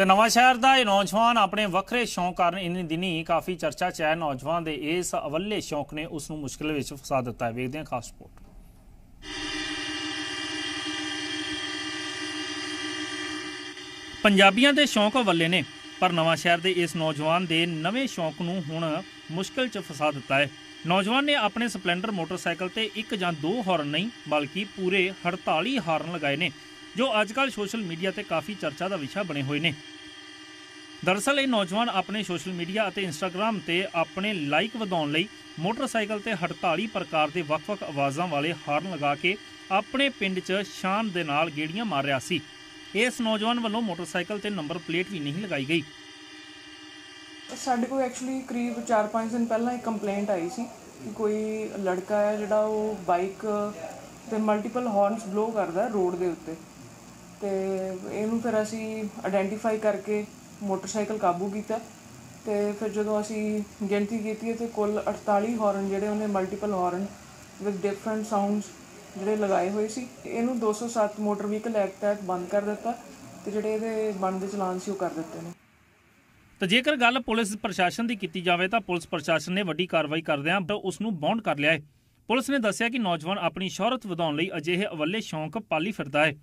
ਤੇ ਨਵਾਂ ਸ਼ਹਿਰ ਦਾ ਇਹ ਨੌਜਵਾਨ ਆਪਣੇ ਵੱਖਰੇ ਸ਼ੌਂਕ ਕਾਰਨ ਇਨ ਦਿਨੀ ਕਾਫੀ ਚਰਚਾ 'ਚ ਹੈ। ਨੌਜਵਾਨ ਦੇ ਇਸ ਅਵੱਲੇ ਸ਼ੌਂਕ ਨੇ ਉਸ ਨੂੰ ਮੁਸ਼ਕਲ ਵਿੱਚ ਫਸਾ ਦਿੱਤਾ ਹੈ। ਵੇਖਦੇ ਹਾਂ ਖਾਸ ਰਿਪੋਰਟ। ਪੰਜਾਬੀਆਂ ਦੇ ਸ਼ੌਂਕ ਅਵੱਲੇ ਨੇ, ਪਰ ਨਵਾਂ ਸ਼ਹਿਰ ਦੇ ਇਸ ਨੌਜਵਾਨ ਦੇ ਨਵੇਂ ਸ਼ੌਂਕ ਨੂੰ ਹੁਣ ਮੁਸ਼ਕਲ 'ਚ ਫਸਾ ਦਿੱਤਾ ਹੈ। ਨੌਜਵਾਨ ਨੇ ਆਪਣੇ ਸਪਲੈਂਡਰ ਮੋਟਰਸਾਈਕਲ ਤੇ ਇੱਕ ਜਾਂ ਦੋ ਹਾਰਨ ਨਹੀਂ, ਬਲਕਿ ਪੂਰੇ 48 ਹਾਰਨ ਲਗਾਏ ਨੇ। ਜੋ ਅੱਜਕੱਲ ਸੋਸ਼ਲ ਮੀਡੀਆ ਤੇ ਕਾਫੀ ਚਰਚਾ ਦਾ ਵਿਸ਼ਾ ਬਣੇ ਹੋਏ ਨੇ। ਦਰਅਸਲ, ਇਹ ਨੌਜਵਾਨ ਆਪਣੇ ਸੋਸ਼ਲ ਮੀਡੀਆ ਅਤੇ ਇੰਸਟਾਗ੍ਰam ਤੇ ਆਪਣੇ ਲਾਈਕ ਵਧਾਉਣ ਲਈ ਮੋਟਰਸਾਈਕਲ ਤੇ 48 ਪ੍ਰਕਾਰ ਦੇ ਵੱਖ-ਵੱਖ ਆਵਾਜ਼ਾਂ ਵਾਲੇ ਹਾਰਨ ਲਗਾ ਕੇ ਆਪਣੇ ਪਿੰਡ 'ਚ ਸ਼ਾਨ ਦੇ ਨਾਲ ਗੇੜੀਆਂ ਮਾਰ ਰਿਹਾ ਸੀ। ਇਸ ਨੌਜਵਾਨ ਵੱਲੋਂ ਮੋਟਰਸਾਈਕਲ ਤੇ ਨੰਬਰ ਪਲੇਟ ਵੀ ਨਹੀਂ ਲਗਾਈ ਗਈ। ਸਾਡੇ ਕੋਲ ਐਕਚੁਅਲੀ ਕਰੀਬ 4-5 ਦਿਨ ਪਹਿਲਾਂ ਇੱਕ ਕੰਪਲੇਂਟ ਆਈ ਸੀ ਕਿ ਕੋਈ ਲੜਕਾ ਹੈ ਜਿਹੜਾ ਉਹ ਬਾਈਕ ਤੇ ਮਲਟੀਪਲ ਹਾਰਨਸ ਬਲੋ ਕਰਦਾ ਰੋਡ ਦੇ ਉੱਤੇ। ਤੇ ਇਹਨੂੰ ਫਿਰ ਅਸੀਂ ਆਇਡੈਂਟੀਫਾਈ ਕਰਕੇ ਮੋਟਰਸਾਈਕਲ ਕਾਬੂ ਕੀਤਾ ਤੇ ਫਿਰ ਜਦੋਂ ਅਸੀਂ ਗਿਣਤੀ ਕੀਤੀ ਤੇ ਕੁੱਲ 48 ਹਾਰਨ ਜਿਹੜੇ ਉਹਨੇ multiple horn with different sounds ਜਿਹੜੇ ਲਗਾਏ ਹੋਏ ਸੀ ਇਹਨੂੰ 207 ਮੋਟਰ ਵਹੀਕਲ ਐਕਟ ਤਹਿਤ ਬੰਦ ਕਰ ਦਿੱਤਾ ਤੇ ਜਿਹੜੇ ਇਹਦੇ ਬਣਦੇ ਚਲਾਨ ਸੀ ਉਹ ਕਰ ਦਿੱਤੇ ਨੇ। ਤਾਂ ਜੇਕਰ ਗੱਲ ਪੁਲਿਸ ਪ੍ਰਸ਼ਾਸਨ ਦੀ ਕੀਤੀ ਜਾਵੇ ਤਾਂ ਪੁਲਿਸ ਪ੍ਰਸ਼ਾਸਨ ਨੇ ਵੱਡੀ ਕਾਰਵਾਈ ਕਰਦਿਆਂ ਉਸ ਨੂੰ ਬੌਂਡ ਕਰ ਲਿਆ ਹੈ। ਪੁਲਿਸ ਨੇ ਦੱਸਿਆ ਕਿ ਨੌਜਵਾਨ ਆਪਣੀ ਸ਼ੋਹਰਤ ਵਧਾਉਣ ਲਈ ਅਜਿਹੇ ਅਵੱਲੇ ਸ਼ੌਂਕ ਪਾਲੀ ਫਿਰਦਾ ਹੈ।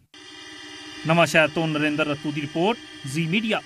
ਨਵਾਂ ਸ਼ਹਿਰ ਤੋਂ ਨਰਿੰਦਰ ਰਤੂ ਦੀ ਰਿਪੋਰਟ ਜ਼ੀ ਮੀਡੀਆ।